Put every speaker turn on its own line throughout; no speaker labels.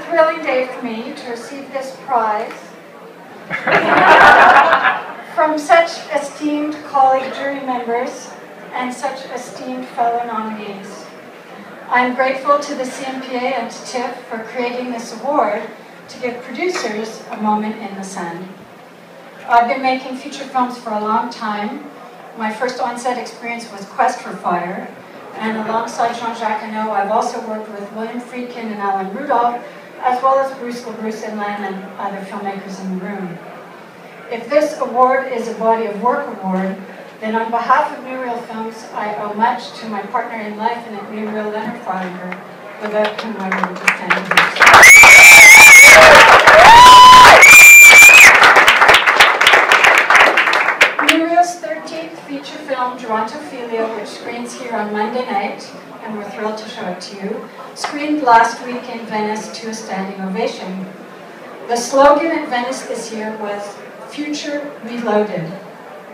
thrilling day for me to receive this prize from such esteemed colleague jury members and such esteemed fellow nominees. I'm grateful to the CMPA and to TIFF for creating this award to give producers a moment in the sun. I've been making feature films for a long time. My first on-set experience was Quest for Fire, and alongside Jean-Jacques Annaud, I've also worked with William Friedkin and Alan Rudolph, as well as Bruce LaBruce and other filmmakers in the room. If this award is a Body of Work award, then on behalf of New Real Films, I owe much to my partner in life and at New Real, Leonard Farlinger, without whom I wouldn't be standing here. New Real's 13th feature film, Gerontophilia, which screens here on Monday night, and we're thrilled to show it to you, screened last week in Venice to a standing ovation. The slogan at Venice this year was Future Reloaded,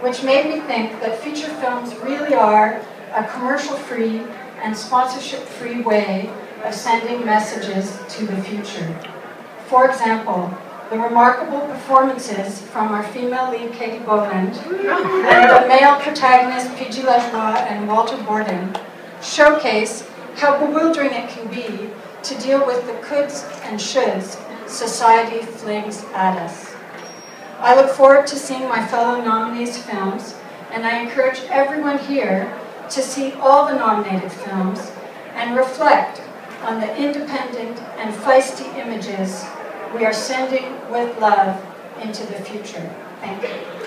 which made me think that feature films really are a commercial-free and sponsorship-free way of sending messages to the future. For example, the remarkable performances from our female lead, Katie Boland, and the male protagonists, P.G. Lajoie and Walter Borden, showcase how bewildering it can be to deal with the coulds and shoulds society flings at us. I look forward to seeing my fellow nominees' films, and I encourage everyone here to see all the nominated films and reflect on the independent and feisty images we are sending with love into the future. Thank you.